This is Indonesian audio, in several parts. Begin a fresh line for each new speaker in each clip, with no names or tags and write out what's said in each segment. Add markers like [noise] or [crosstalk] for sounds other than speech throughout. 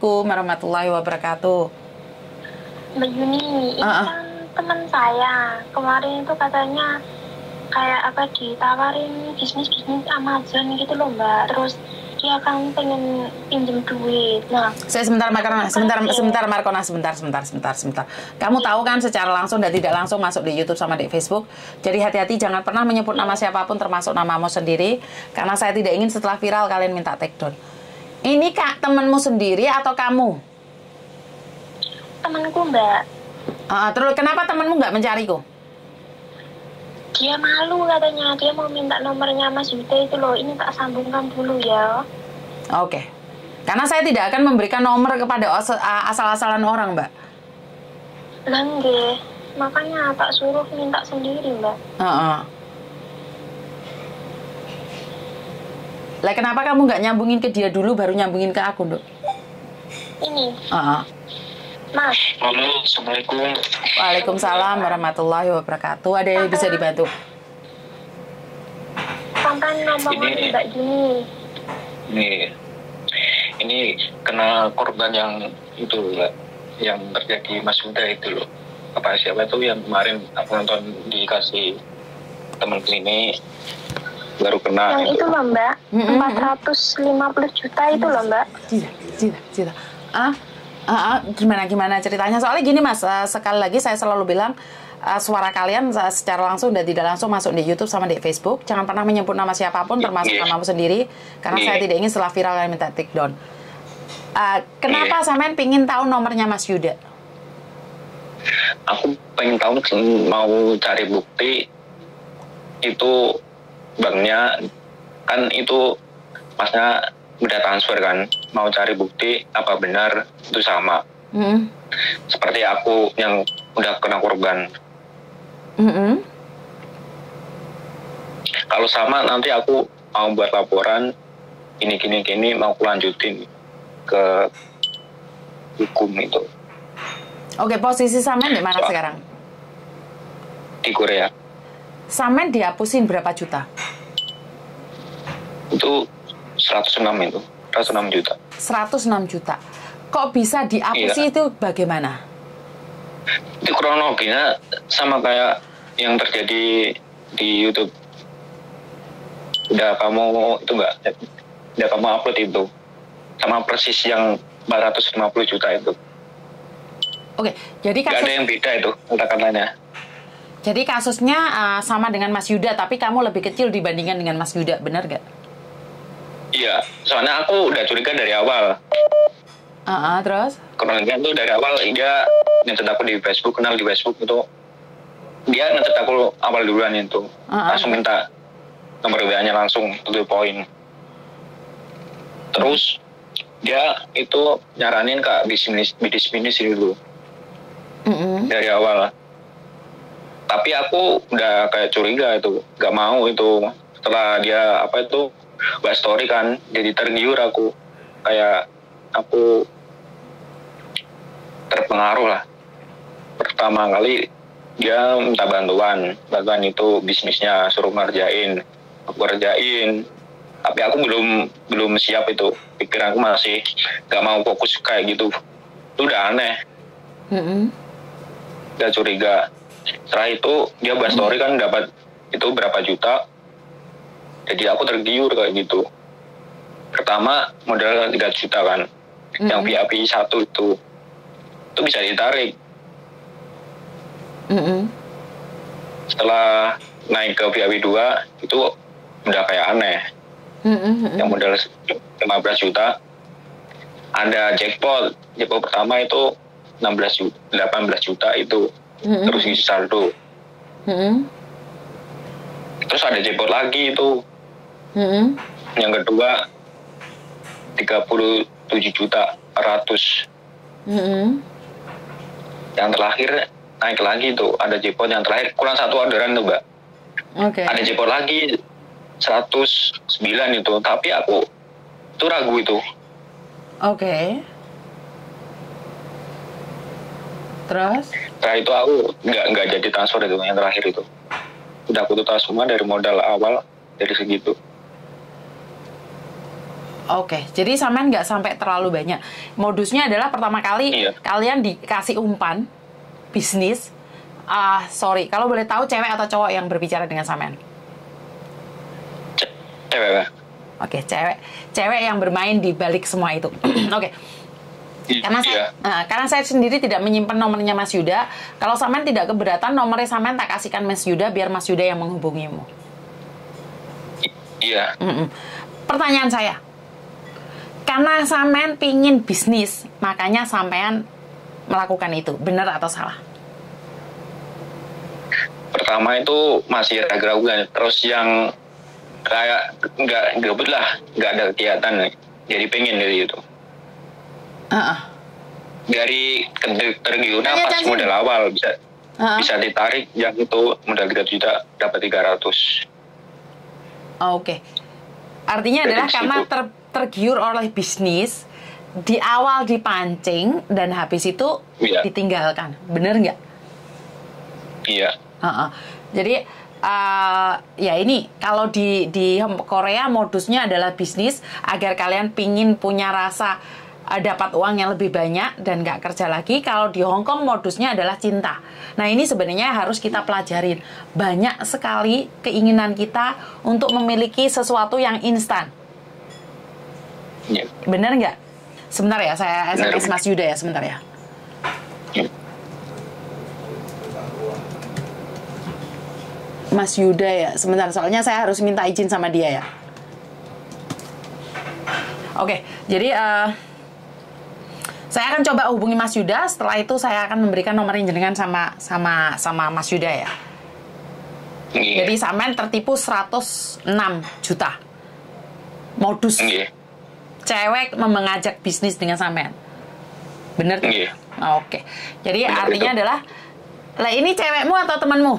Assalamualaikum warahmatullahi wabarakatuh.
Mbak Yuni, ini
Ah, ah.
kan teman saya. Kemarin itu katanya kayak apa ditawarin bisnis-bisnis Amazon gitu loh Mbak. Terus dia kan pengen pinjem duit. Nah,
Saya sebentar Markona, sebentar
Oke.
sebentar Markona, sebentar sebentar sebentar sebentar. Kamu tahu kan secara langsung dan tidak langsung masuk di YouTube sama di Facebook. Jadi hati-hati jangan pernah menyebut nama siapa pun termasuk namamu sendiri karena saya tidak ingin setelah viral kalian minta take down. Ini kak temanmu sendiri atau kamu?
temanku Mbak,
Ah, terus kenapa temanmu nggak mencariku?
dia malu katanya. Dia mau minta nomornya Mas Yuda itu loh. Ini tak sambungkan dulu ya.
Oke. Karena saya tidak akan memberikan nomor kepada asal-asalan orang, Mbak.
Lah nggih. Makanya tak suruh minta sendiri Mbak.
Heeh. Lah kenapa kamu nggak nyambungin ke dia dulu baru nyambungin ke aku, Dok?
Ini,
Heeh.
Mas.
Halo, Assalamualaikum.
Waalaikumsalam warahmatullahi wabarakatuh. Ada yang bisa dibantu?
Sampai ngomongin
Ini-
Mbak Juni.
Ini ini kena korban yang itu Mbak, yang terjadi Mas Huda itu loh. Apa siapa itu yang kemarin aku nonton dikasih temen ini baru kena
Yang itu loh Mbak,
Mm-mm.
450 juta itu loh Mbak.
Cita, cita, cita. Ah, ah, ah, gimana gimana ceritanya? Soalnya gini mas, eh, sekali lagi saya selalu bilang eh, suara kalian eh, secara langsung dan tidak langsung masuk di YouTube sama di Facebook. Jangan pernah menyebut nama siapa pun, termasuk
Iya.
namamu sendiri, karena
Iya.
saya tidak ingin setelah viral kalian minta take down. Eh, kenapa
Iya.
sampean pingin tahu nomornya Mas Yuda?
aku pengen tahu mau cari bukti itu banknya kan itu masnya udah transfer kan mau cari bukti apa benar itu sama.
Hmm,
seperti aku yang udah kena korban.
Hmm, hmm.
kalau sama nanti aku mau buat laporan ini gini gini mau aku lanjutin ke hukum itu.
Oke, posisi Samen di mana
Soal-
sekarang?
di Korea
Samen dihapusin berapa juta?
itu 106 itu 106 juta
106 juta. Kok bisa dihapusi
Iya.
itu bagaimana?
itu kronologinya sama kayak yang terjadi di YouTube udah kamu itu enggak udah kamu upload itu sama persis yang 450 juta itu
Oke, jadi kasus
ada yang beda itu kata-katanya
Jadi kasusnya uh, sama dengan Mas Yuda, tapi kamu lebih kecil dibandingkan dengan Mas Yuda, benar gak?
iya soalnya aku udah curiga dari awal
Ah, ah, terus?
kronologinya tuh dari awal dia ngecat aku di Facebook kenal di Facebook itu dia ngecat aku awal duluan itu
Ah, ah.
langsung minta nomor WA nya langsung to the point terus dia itu nyaranin kak bisnis bisnis dulu
Mm-mm.
dari awal tapi aku udah kayak curiga itu gak mau itu. Setelah dia apa itu buat story kan jadi tergiur aku. Kayak aku terpengaruh lah. Pertama kali dia minta bantuan bantuan itu bisnisnya suruh ngerjain aku kerjain. Tapi aku belum belum siap itu. Pikiran aku masih gak mau fokus kayak gitu. Itu udah aneh.
Mm-mm.
udah curiga setelah itu dia buat story kan dapat itu berapa juta. Jadi aku tergiur kayak gitu. Pertama modal 3 juta kan. Yang. VIP satu itu. Itu bisa ditarik. Setelah naik ke VIP 2 itu udah kayak aneh. Yang modal 15 juta. Ada jackpot. Jackpot pertama itu 16 juta 18 juta itu
Mm-mm.
terus isi saldo
Mm-mm.
terus ada jackpot lagi itu
Mm-mm.
yang kedua 37 juta 100
Mm-mm.
yang terakhir naik lagi tuh ada jackpot yang terakhir kurang satu orderan tuh mbak
Oke.
ada jackpot lagi 109 itu tapi aku tuh ragu itu
Oke. Terus?
Setelah itu aku nggak nggak jadi transfer itu yang terakhir itu. Udah aku tutas semua dari modal awal dari segitu.
Oke, jadi sampean nggak sampai terlalu banyak. Modusnya adalah pertama kali
Iya.
kalian dikasih umpan bisnis. Ah, sorry, kalau boleh tahu cewek atau cowok yang berbicara dengan sampean?
Ce- Cewek.
Oke, cewek, cewek yang bermain di balik semua itu. [clears throat] Oke,
I-
karena saya,
iya.
eh, karena saya sendiri tidak menyimpan nomornya Mas Yuda. Kalau sampean tidak keberatan, nomornya sampean tak kasihkan Mas Yuda biar Mas Yuda yang menghubungimu.
Iya.
Mm-mm. Pertanyaan saya, karena sampean pingin bisnis, makanya sampean melakukan itu, benar atau salah?
Pertama itu masih ragu-ragu terus yang kayak nggak gabut lah, nggak ada kegiatan. Jadi pengen dari itu. Dari ter- tergiurnya
Tanya,
pas
sini.
modal awal bisa
Heeh.
bisa ditarik yang itu modal 3 juta dapat 300
Oh, Oke. Artinya
Dari
adalah
situ.
karena ter- tergiur oleh bisnis, di awal dipancing dan habis itu
Iya.
ditinggalkan, bener nggak?
iya
Heeh. Jadi eh, ya ini kalau di di Korea modusnya adalah bisnis agar kalian pingin punya rasa eh, dapat uang yang lebih banyak dan nggak kerja lagi. Kalau di Hong Kong modusnya adalah cinta. Nah ini sebenarnya harus kita pelajarin. Banyak sekali keinginan kita untuk memiliki sesuatu yang instan.
iya
Bener nggak? Sebentar ya, saya. SMS Mas Yuda ya, sebentar ya.
Iya.
Mas Yuda ya, sebentar. Soalnya saya harus minta izin sama dia ya. Oke, jadi eh, saya akan coba hubungi Mas Yuda. Setelah itu saya akan memberikan nomor jenengan sama sama sama Mas Yuda ya.
Iya.
Jadi sampean tertipu 106 juta. Modus
Iya.
cewek mengajak bisnis dengan sampean. Bener?
Iya.
Oke. Jadi
Bener
artinya
itu.
adalah lah ini cewekmu atau temanmu?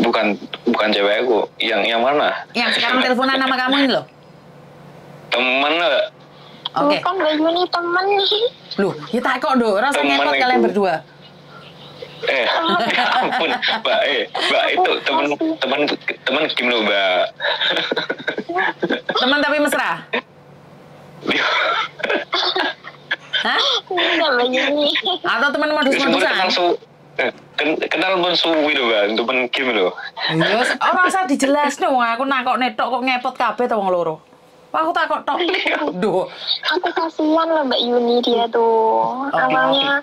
bukan bukan cewekku yang yang mana
Yang sekarang teleponan nama kamu ini loh.
temen lah
Oke.
Bukan Mbak Yuni temen nih.
Loh, ya tak kok do, rasa
itu.
kalian berdua.
eh [laughs] ya ampun mbak eh mbak itu temen temen temen Kim lo mbak [laughs]
Teman tapi mesra. Hah?
Mbak Yuni.
Atau teman modus-modusan?
kenal eh, ken- kenal pun suwi lo mbak temen Kim lo
Yes, orang usah dijelas dong. Aku nakok netok kok ngepot kabeh to wong loro. Wah, aku takut tok. [laughs] Duh.
Aku kasihan loh Mbak Yuni dia tuh. Awalnya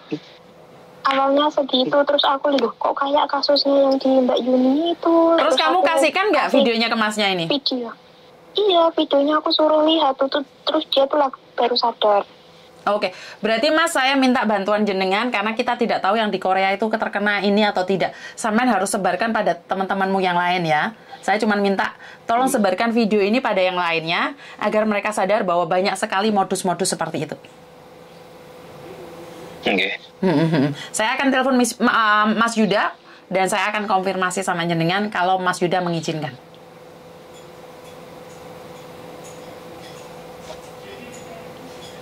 awalnya segitu terus aku lihat kok kayak kasusnya yang di Mbak Yuni itu.
Terus kamu
aku
kasihkan nggak
kasih
videonya ke masnya ini?
Video. Iya, videonya aku suruh lihat tuh, tuh terus dia tuh baru sadar.
Oke, berarti Mas saya minta bantuan jenengan karena kita tidak tahu yang di Korea itu terkena ini atau tidak. Sampean harus sebarkan pada teman-temanmu yang lain ya. Saya cuma minta tolong sebarkan video ini pada yang lainnya agar mereka sadar bahwa banyak sekali modus-modus seperti itu.
Oke
Hmm, hmm, hmm. Saya akan telepon Mis- Ma- uh, Mas Yuda dan saya akan konfirmasi sama jenengan kalau Mas Yuda mengizinkan.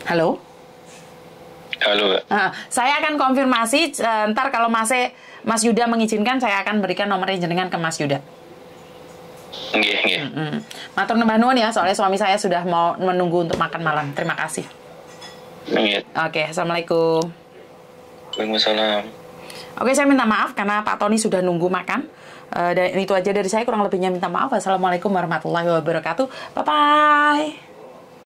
Halo?
Halo
Nah, saya akan konfirmasi eh, ntar kalau Mas Mas Yuda mengizinkan saya akan berikan nomornya jenengan ke Mas Yuda.
Oke oke
Hmm. Matur nuwun ya, soalnya suami saya sudah mau menunggu untuk makan malam. Terima kasih.
Oke
Oke, assalamualaikum.
Waalaikumsalam
Oke, saya minta maaf karena Pak Tony sudah nunggu makan. Eh, dan itu aja dari saya kurang lebihnya minta maaf. Assalamualaikum warahmatullahi wabarakatuh. Bye bye.